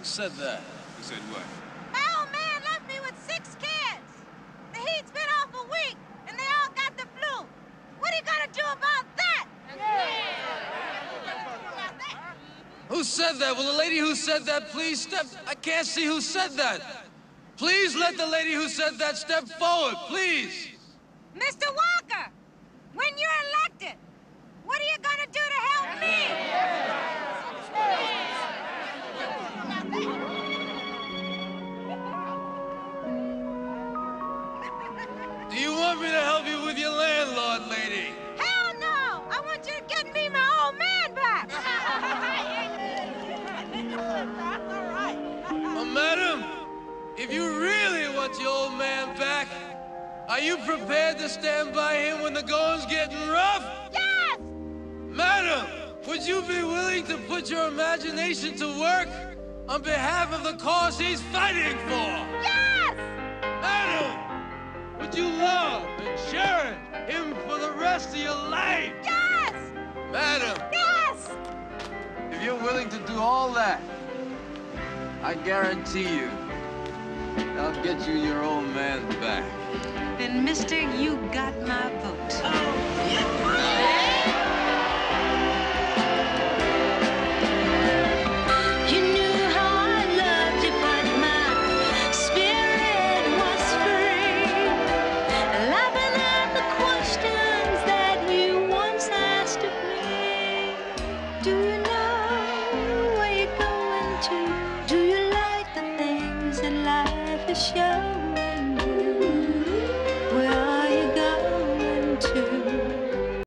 Who said that? Who said what? My old man left me with six kids. The heat's been off a week, and they all got the flu. What are you gonna do about that? Who said that? Will the lady who said that please step? I can't see who said that. Please let the lady who said that step forward, please. Mr. Walker, want me to help you with your landlord, lady? Hell no! I want you to get me my old man back. Oh, madam, if you really want your old man back, are you prepared to stand by him when the going's getting rough? yes! Madam, would you be willing to put your imagination to work on behalf of the cause he's fighting for? Yes! Rest of your life? Yes! Madam, Yes! if you're willing to do all that, I guarantee you, I'll get you your old man back. Then, mister, you Do you know where you're going to? Do you like the things that life?